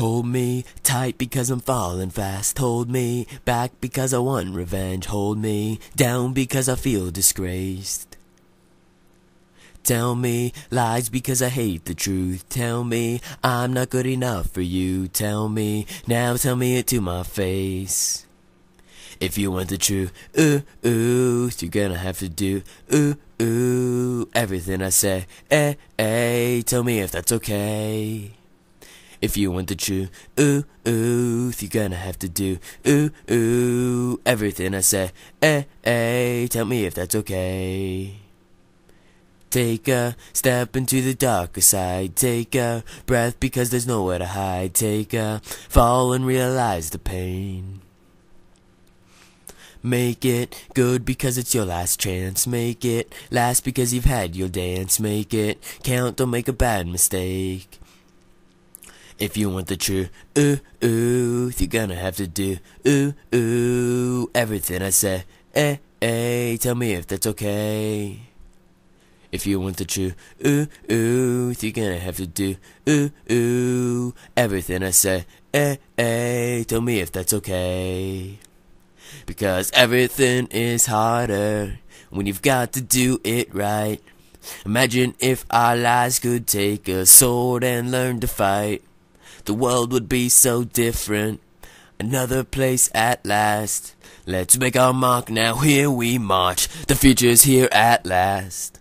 Hold me tight because I'm falling fast. Hold me back because I want revenge. Hold me down because I feel disgraced. Tell me lies because I hate the truth. Tell me I'm not good enough for you. Tell me now, tell me it to my face. If you want the truth, ooh, ooh, you're gonna have to do, ooh, ooh, everything I say, eh, eh, tell me if that's okay. If you want the truth, ooh, ooh, you're gonna have to do, ooh, ooh, everything I say, eh, eh, tell me if that's okay. Take a step into the darker side. Take a breath because there's nowhere to hide. Take a fall and realize the pain. Make it good because it's your last chance. Make it last because you've had your dance. Make it count, don't make a bad mistake. If you want the truth, ooh, ooh, you're gonna have to do, ooh, ooh, everything I say, eh, eh, tell me if that's okay. If you want the truth, ooh, ooh, you're gonna have to do, ooh, ooh, everything I say, eh, eh, tell me if that's okay. Because everything is harder when you've got to do it right. Imagine if our lives could take a sword and learn to fight. The world would be so different. Another place at last. Let's make our mark now, here we march. The future's here at last.